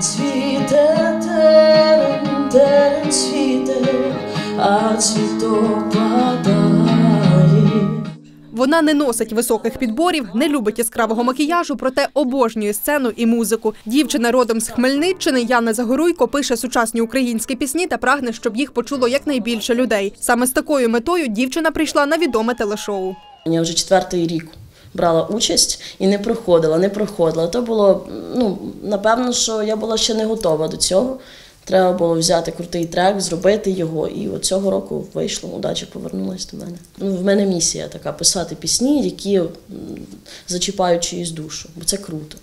Цвіте терен, терен цвіте, а цвіток падає. Вона не носить високих підборів, не любить яскравого макіяжу, проте обожнює сцену і музику. Дівчина родом з Хмельниччини Яна Загоруйко пише сучасні українські пісні та прагне, щоб їх почуло якнайбільше людей. Саме з такою метою дівчина прийшла на відоме телешоу. Я вже четвертий рік брала участь і не проходила, не проходила. То було, ну, напевно, що я була ще не готова до цього. Треба було взяти крутий трек, зробити його. І от цього року вийшло, удача повернулася до мене. Ну, в мене місія така писати пісні, які зачіпають чиюсь душу, бо це круто.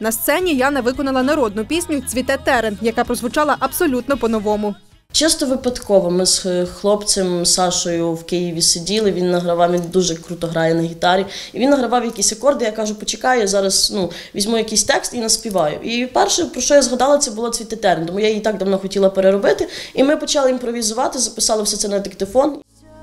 На сцені Яна виконала народну пісню Цвіте терен, яка прозвучала абсолютно по-новому. Чисто випадково. Ми з хлопцем Сашою в Києві сиділи. Він награвав, він дуже круто грає на гітарі. І він награвав якісь акорди. Я кажу, почекай, я зараз ну, візьму якийсь текст і наспіваю. І перше, про що я згадала, це було цвіте терен. Тому я її так давно хотіла переробити. І ми почали імпровізувати, записали все це на диктофон.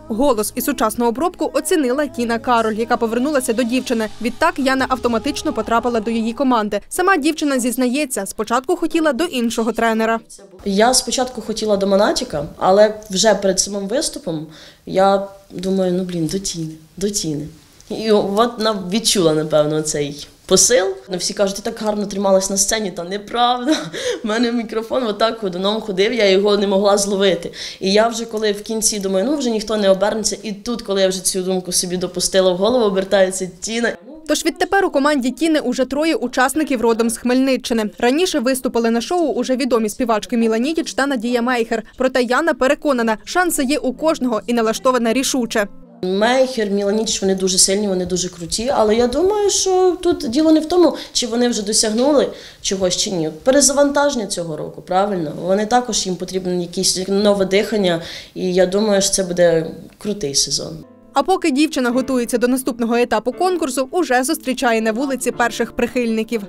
Голос і сучасну обробку оцінила Тіна Кароль, яка повернулася до дівчини. Відтак Яна автоматично потрапила до її команди. Сама дівчина зізнається, спочатку хотіла до іншого тренера. Я спочатку хотіла до Монатіка, але вже перед самим виступом я думаю, ну блін, до тіни, до тіни. І от відчула, напевно, цей посил. Ну, Всі кажуть, ти так гарно трималась на сцені, та неправда. У мене мікрофон отак ходуном ходив, я його не могла зловити. І я вже коли в кінці думаю, ну вже ніхто не обернеться. І тут, коли я вже цю думку собі допустила в голову, обертається Тіна. Тож відтепер у команді Тіни уже троє учасників родом з Хмельниччини. Раніше виступили на шоу уже відомі співачки Міла Нітіч та Надія Мейхер. Проте Яна переконана, шанси є у кожного і налаштована рішуче. Мейхер, Міланіч, вони дуже сильні, вони дуже круті. Але я думаю, що тут діло не в тому, чи вони вже досягнули чогось чи ні. Перезавантаження цього року, правильно? Вони також їм потрібно якесь нове дихання, і я думаю, що це буде крутий сезон. А поки дівчина готується до наступного етапу конкурсу, уже зустрічає на вулиці перших прихильників.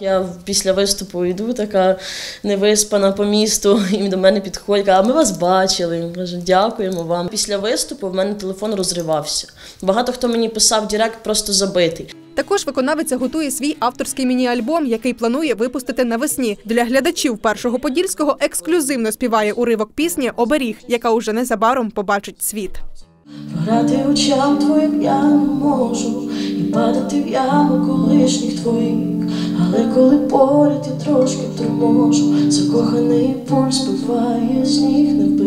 Я після виступу йду, така невиспана по місту, і до мене підходять, а ми вас бачили. Кажу, дякуємо вам. Після виступу в мене телефон розривався. Багато хто мені писав Директ просто забитий. Також виконавиця готує свій авторський міні-альбом, який планує випустити навесні. Для глядачів першого подільського ексклюзивно співає уривок пісні Оберіг, яка уже незабаром побачить світ. Грати очам твоїм я не можу і падати в яму колишніх твоїх. Але коли поряд я трошки торможу, закоханий пульс буває з ніг беріг.